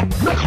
Yeah.